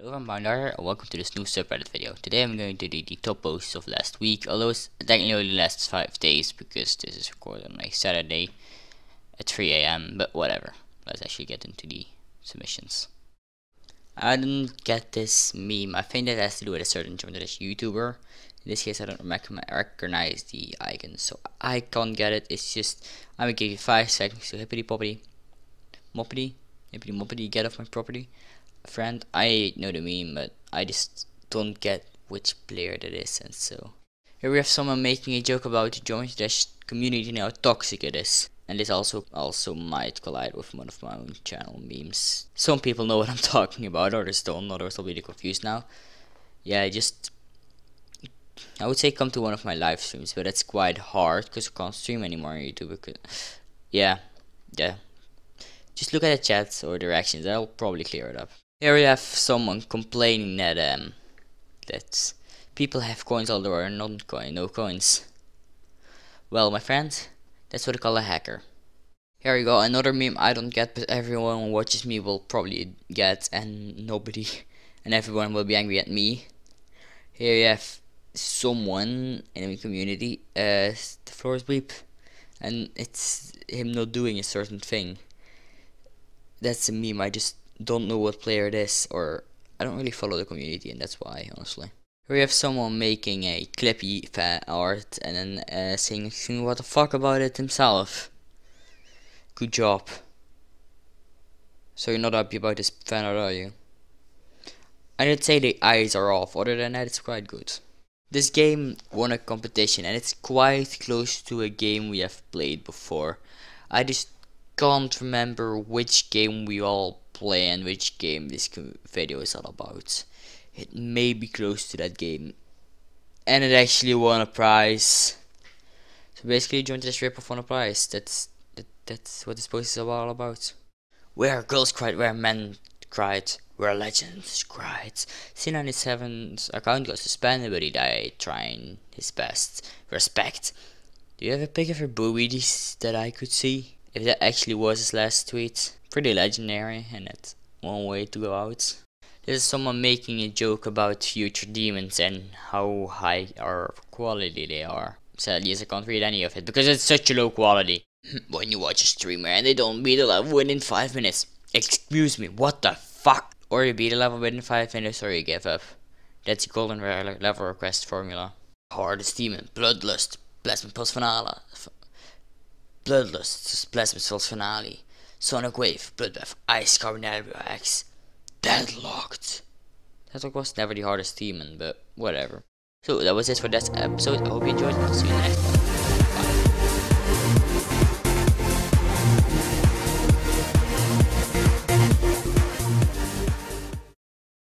Hello I'm Bauwen and welcome to this new subreddit video. Today I'm going to do the top posts of last week, although it's technically only lasts 5 days because this is recorded on like Saturday at 3am, but whatever. Let's actually get into the submissions. I didn't get this meme, I think that has to do with a certain German-Dutch YouTuber. In this case I don't recognize the icon, so I can't get it, it's just, I'm gonna give you 5 seconds to hippity poppity, moppity, hippity moppity, get off my property friend. I know the meme, but I just don't get which player that is, and so here we have someone making a joke about the joint dash community and how toxic it is. And this also also might collide with one of my own channel memes. Some people know what I'm talking about, others don't, others will be confused now. Yeah, just I would say come to one of my live streams, but it's quite hard because I can't stream anymore on YouTube. Because, yeah, yeah. Just look at the chats or the reactions, that'll probably clear it up. Here we have someone complaining that um that people have coins although are not coin no coins. Well my friend, that's what I call a hacker. Here we go, another meme I don't get but everyone who watches me will probably get and nobody and everyone will be angry at me. Here you have someone in the community, uh the floor is bleep and it's him not doing a certain thing. That's a meme I just don't know what player it is, or I don't really follow the community, and that's why, honestly. Here we have someone making a clippy fan art and then uh, saying what the fuck about it himself. Good job. So you're not happy about this fan art, are you? I did say the eyes are off, other than that it's quite good. This game won a competition and it's quite close to a game we have played before. I just can't remember which game we all play and which game this video is all about. It may be close to that game. And it actually won a prize. So basically joined this rip off won a prize. That's that, that's what this post is all about. Where girls cried, where men cried, where legends cried. C97's account got suspended but he died trying his best. Respect. Do you have a pic of her boobies that I could see? If that actually was his last tweet, pretty legendary and it's one way to go out. This is someone making a joke about future demons and how high or quality they are. Sadly, I can't read any of it because it's such a low quality. when you watch a streamer and they don't beat a level within 5 minutes. Excuse me, what the fuck? Or you beat a level within 5 minutes or you give up. That's the golden rare level request formula. Hardest demon, Bloodlust, Plasma Pulse Finale, Bloodlust, Plasma Pulse Finale, Sonic Wave, Bloodbath, Ice Carbonite X, Deadlocked. Deadlock was never the hardest demon, but whatever. So that was it for this episode. I hope you enjoyed. I'll see you next one.